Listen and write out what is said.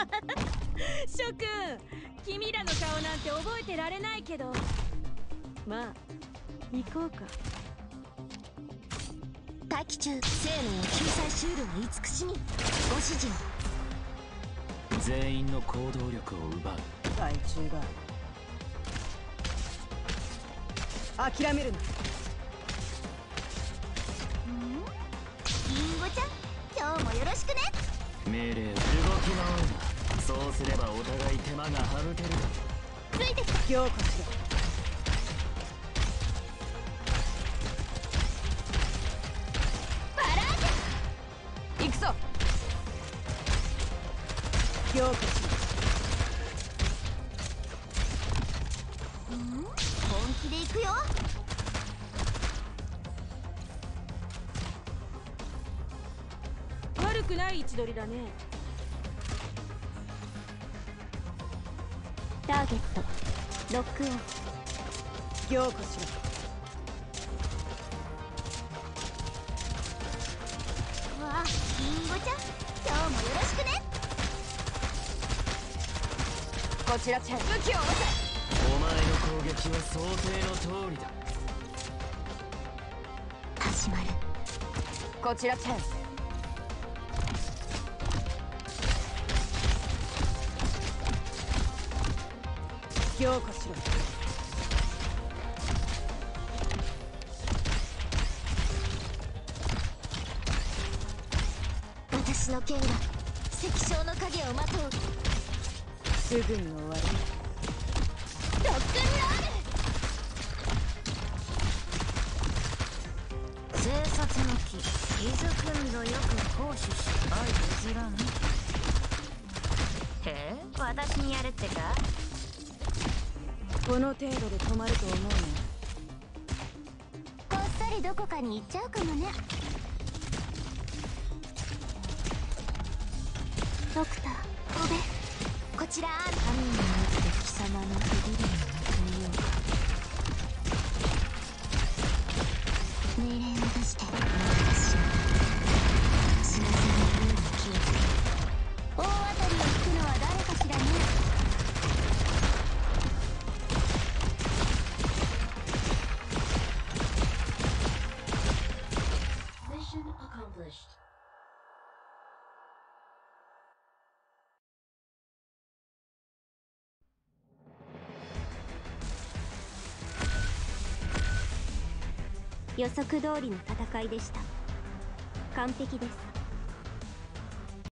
諸君君らの顔なんて覚えてられないけど。まあ行こうか。待機中生命や救済シールは慈しみ。ご指示を。全員の行動力を奪う。害虫が。諦めるな。リンゴちゃん今日もよろしくね。命令を。動き回るなそうすればお互い手間が省けるついてきた強化しろバラージ行くぞ強化しュん本気で行くよ悪くない位置取りだね。ターゲット。ロックオン。強化しろ。わあリンゴちゃん。今日もよろしくね。こちらチェン。武器を下ろお前の攻撃は想定の通りだ。始まる。せこちらチェンしろ。私の剣が石章の影をまとう。すぐに終わる。ロックンロール生殺の木伊豆くんぞよく行使し相譲らんへえ私にやるってか？この程度で止まると思うね。こっそりどこかに行っちゃうかもね。ドクターオベこちら。Accomplished. 予測通りの戦いでした完璧です